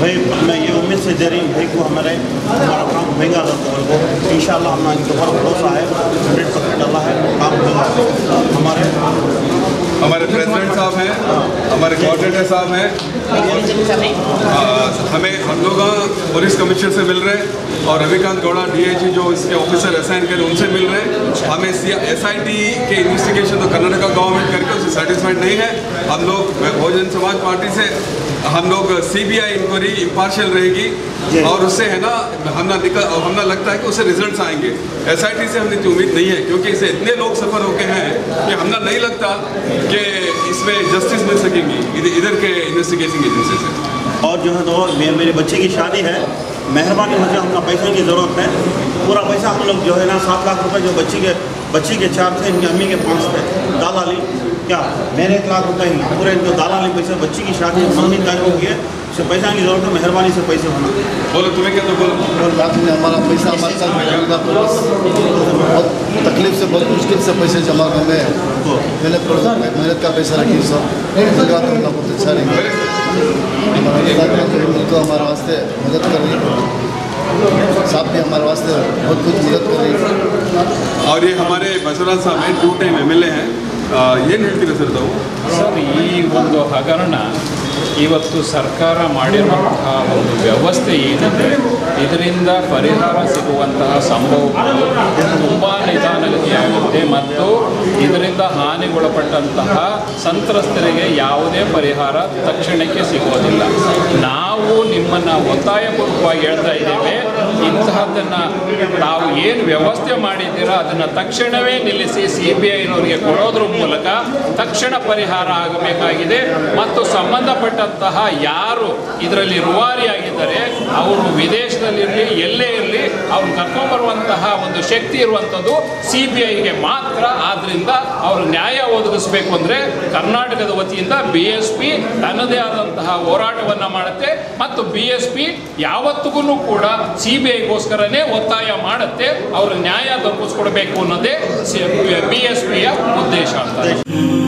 भाई, मैं ये उम्मीद से दे रही हूँ भाई को हमारे, हमारा काम होगा अगर कबल को इन हमारा इनके ऊपर भरोसा है हंड्रेड परसेंट अल्लाह है, काम होगा। हमारे हमारे प्रेसिडेंट साहब हैं, हमारे कोऑर्डिनेटर साहब हैं। हमें हम लोग पुलिस कमिश्नर से मिल रहे हैं और रविकांत गौड़ा डीआईजी जो इसके ऑफिसर असाइन करें उनसे मिल रहे हैं। हमें एस के इन्वेस्टिगेशन तो कर्नाटका गवर्नमेंट करके उससे सेटिस्फाइड नहीं है। हम लोग बहुजन समाज पार्टी से हम लोग सीबीआई इंक्वायरी इम्पार्शियल रहेगी और उससे है ना हमना निकल हमना लगता है कि उससे रिजल्ट्स आएँगे। एसआईटी से हमने इतनी उम्मीद नहीं है क्योंकि इसे इतने लोग सफ़र होके हैं कि हमना नहीं लगता कि इसमें जस्टिस मिल सकेंगी इधर के इन्वेस्टिगेशन एजेंसी से। और जो है तो मेरे बच्चे की शादी है मेहरबानी होकर हमको पैसों की ज़रूरत है। पूरा पैसा हम लोग जो है ना सात लाख रुपए जो बच्ची के बच्ची के चार थे इनकी अम्मी के पाँच थे दालाली क्या? मेरे एक लाख रुपए ही। पूरे इनको दालाली पैसे बच्ची की शादी मंगनी तय हो गई है उससे पैसा की ज़रूरत है मेहरबानी से पैसे होना। बोलो तुम्हें क्या तो बोलो? और बाद में हमारा पैसा हमारे साथ बहुत तकलीफ़ से बहुत मुश्किल से पैसे जमा करने तो। मेहनत कर मेहनत का पैसा रखिए सब। तो बहुत अच्छा रहेगा। हमारा साथ मिलकर हमारे वास्ते मदद कर रही है साहब भी हमारे वास्ते बहुत कुछ मदद कर रही है और ये हमारे बसवराज साहब हैं two time M L A हैं ಏನು ಹೇಳ್ತೀರಾ ಸರ್ ತಾವು ಸರ್ ಈ ಒಂದು ಹಗರಣ ಇವತ್ತು ಸರ್ಕಾರ ಮಾಡಿರುವಂತಹ ಒಂದು ವ್ಯವಸ್ಥೆ ಏನಿದೆ ಇದರಿಂದ ಪರಿಹಾರ ಸಿಗುವಂತಹ ಸಂಭವಗಳು ತುಂಬ ನಿಧಾನಗತಿಯಾಗುತ್ತೆ ಮತ್ತು ಇದರಿಂದ ಹಾನಿಗೊಳಪಟ್ಟಂತಹ ಸಂತ್ರಸ್ತರಿಗೆ ಯಾವುದೇ ಪರಿಹಾರ ತಕ್ಷಣಕ್ಕೆ ಸಿಗೋದಿಲ್ಲ ನಾವು ನಿಮ್ಮನ್ನು ಒತ್ತಾಯಪೂರ್ವಕವಾಗಿ ಹೇಳ್ತಾ ಇದ್ದೇವೆ, ಇಂತಹದ್ದನ್ನು ತಾವು ಏನು ವ್ಯವಸ್ಥೆ ಮಾಡಿದ್ದೀರೋ ಅದನ್ನು ತಕ್ಷಣವೇ ನಿಲ್ಲಿಸಿ ಸಿ ಬಿ ಐನವರಿಗೆ ಕೊಡೋದ್ರ ಮೂಲಕ ತಕ್ಷಣ ಪರಿಹಾರ ಆಗಬೇಕಾಗಿದೆ. ಮತ್ತು ಸಂಬಂಧಪಟ್ಟಂತಹ ಯಾರು ಇದರಲ್ಲಿ ರುವಾರಿಯಾಗಿದ್ದಾರೆ ಅವರು ವಿದೇಶದಲ್ಲಿರಲಿ, ಎಲ್ಲೇ ಇರಲಿ ಅವ್ರು ಕರ್ಕೊಂಡ್ಬರುವಂತಹ ಒಂದು ಶಕ್ತಿ ಇರುವಂಥದ್ದು ಸಿ ಬಿ ಐಗೆ ಮಾತ್ರ. ಆದ್ದರಿಂದ ಅವರು ನ್ಯಾಯ ಒದಗಿಸಬೇಕು ಅಂದರೆ ಕರ್ನಾಟಕದ ವತಿಯಿಂದ ಬಿ ಎಸ್ ಪಿ ತನ್ನದೇ ಆದಂತಹ ಹೋರಾಟವನ್ನು ಮಾಡುತ್ತೆ. ಮತ್ತು ಬಿ ಎಸ್ ಪಿ ಯಾವತ್ತಿಗೂ ಕೂಡ ಸಿ ಬಿ ಐಗೋಸ್ಕರನೇ ಒತ್ತಾಯ ಮಾಡುತ್ತೆ. ಅವರು ನ್ಯಾಯ ದೊರಕಿಸ್ಕೊಡ್ಬೇಕು ಅನ್ನೋದೇ ಬಿ ಎಸ್ ಪಿಯ ಉದ್ದೇಶ ಅಂತ.